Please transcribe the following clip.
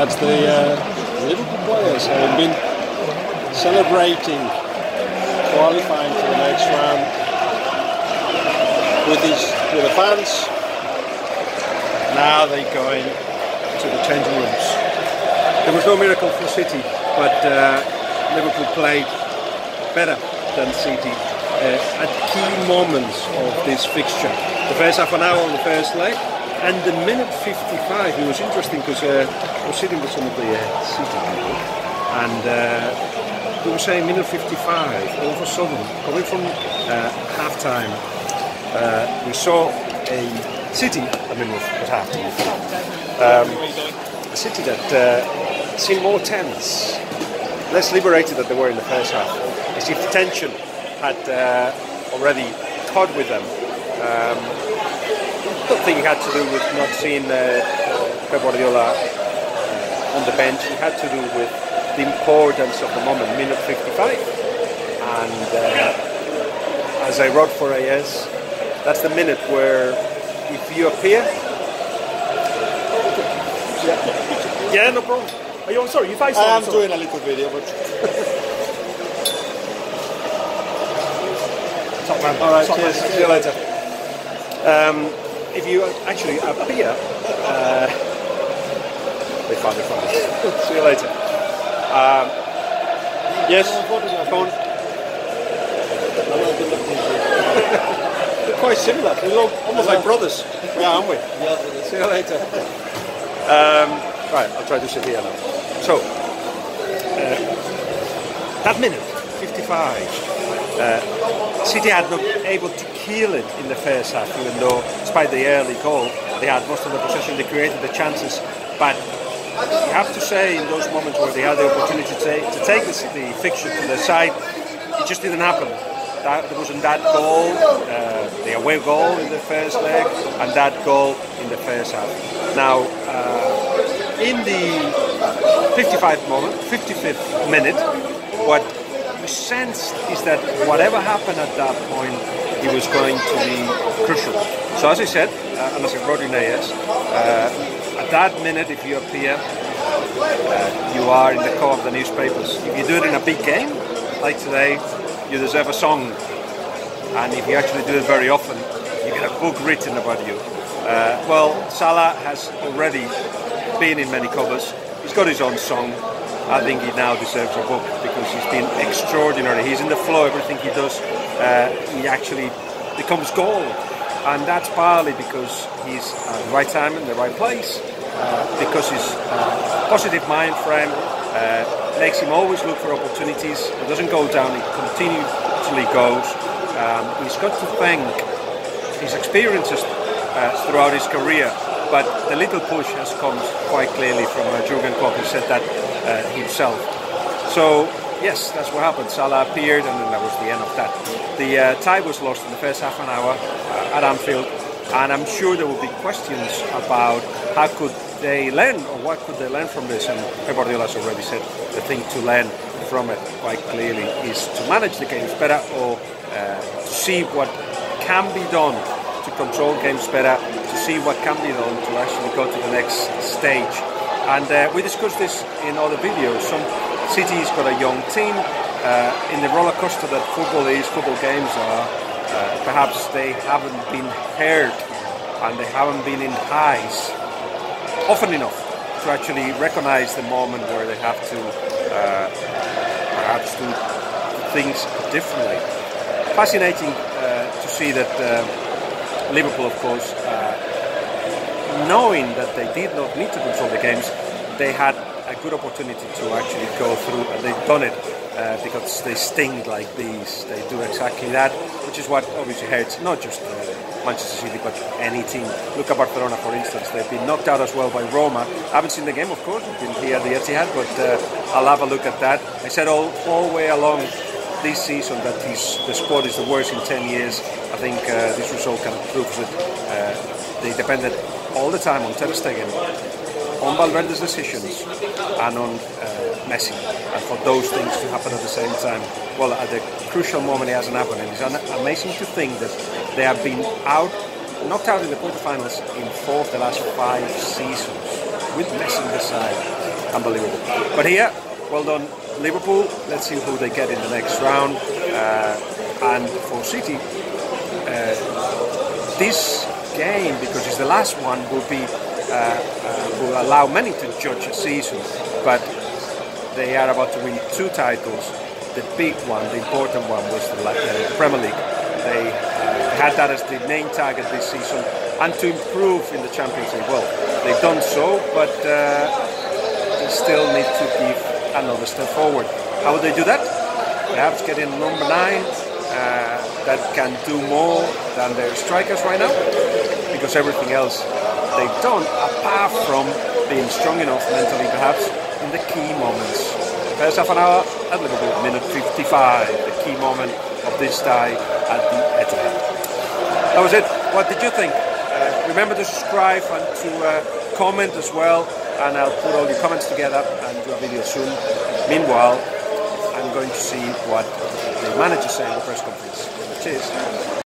that's the uh, Liverpool players having been celebrating qualifying for the next round with these with the fans. Now they're going to the changing rooms. There was no miracle for City, but uh, Liverpool played better than City uh, at key moments of this fixture. The first half an hour on the first leg, and the minute 55, it was interesting because uh, I was sitting with some of the uh, City people, and uh, we were saying minute 55, all of a sudden, coming from uh, half time, uh, we saw a City, I mean, was half time, um, a City that uh, seemed more tense, less liberated than they were in the first half. As if the tension had uh, already caught with them. Um, don't think it had to do with not seeing uh, Pep Guardiola uh, on the bench. It had to do with the importance of the moment, minute 55. And uh, as I wrote for AS, that's the minute where if you appear. Yeah, yeah no problem. Are you, on? sorry, you face I am doing a little video, but. Top man. All right, Top cheers. Man. See you later. Um, if you actually appear, uh, they find it funny. See you later. Um, yes, go on. Quite similar. They look almost like brothers. Yeah, aren't we? Yeah. See you later. Um, right, I'll try to sit here now. So, uh, that minute, 55. Uh, City had not able to kill it in the first half, even though, despite the early goal, they had most of the possession, they created the chances. But you have to say, in those moments where they had the opportunity to take, to take the, the fixture to their side, it just didn't happen. That, there wasn't that goal, uh, the away goal in the first leg, and that goal in the first half. Now, uh, in the 55 moment, 55th minute, what sensed is that whatever happened at that point, it was going to be crucial. So as I said, uh, and as I wrote in AS, uh, at that minute, if you appear, uh, you are in the core of the newspapers. If you do it in a big game, like today, you deserve a song. And if you actually do it very often, you get a book written about you. Uh, well, Salah has already been in many covers. He's got his own song. I think he now deserves a book because he's been extraordinary. He's in the flow, everything he does, uh, he actually becomes gold. And that's partly because he's at the right time in the right place, uh, because his uh, positive mind frame uh, makes him always look for opportunities. He doesn't go down, he continually goes. Um, he's got to thank his experiences uh, throughout his career but the little push has come quite clearly from uh, Jurgen Klopp, who said that uh, himself. So yes, that's what happened. Salah appeared, and then that was the end of that. The uh, tie was lost in the first half an hour uh, at Anfield, and I'm sure there will be questions about how could they learn or what could they learn from this. And Pep Guardiola has already said the thing to learn from it quite clearly is to manage the games better or uh, to see what can be done to control games better, to see what can be done to actually go to the next stage. And uh, we discussed this in other videos. Some cities got a young team. Uh, in the roller coaster that football is, football games are, uh, perhaps they haven't been heard and they haven't been in highs often enough to actually recognize the moment where they have to uh, perhaps do things differently. Fascinating uh, to see that uh, Liverpool, of course, uh, knowing that they did not need to control the games, they had a good opportunity to actually go through, and they've done it uh, because they sting like bees. They do exactly that, which is what obviously hurts not just uh, Manchester City but any team. Look at Barcelona, for instance. They've been knocked out as well by Roma. I haven't seen the game, of course. I've been here at the Etihad, but uh, I'll have a look at that. I said all all the way along this season that his, the squad is the worst in 10 years. I think uh, this result kind of proves that Uh, they depended all the time on Ter Stegen, on Valverde's decisions, and on uh, Messi. And for those things to happen at the same time, well, at the crucial moment it hasn't happened. And it's amazing to think that they have been out, knocked out in the quarterfinals in four of the last five seasons with Messi on the side. unbelievable. But here, well done, Liverpool. Let's see who they get in the next round. Uh, and for City, uh, this game, because it's the last one, will be uh, uh, will allow many to judge a season. But they are about to win two titles. The big one, the important one, was the, the Premier League. They had that as the main target this season, and to improve in the Champions League. Well, they've done so, but they still need to give another step forward. How would they do that? Perhaps getting number nine uh, that can do more than their strikers right now, because everything else they've done, apart from being strong enough mentally, perhaps in the key moments. First half an hour at Liverpool, minute 55, the key moment of this tie at the Etihad. That was it. What did you think? Uh, remember to subscribe and to uh, comment as well, and I'll put all your comments together and do a video soon. Meanwhile, I'm going to see what the manager say in the press conference. Cheers.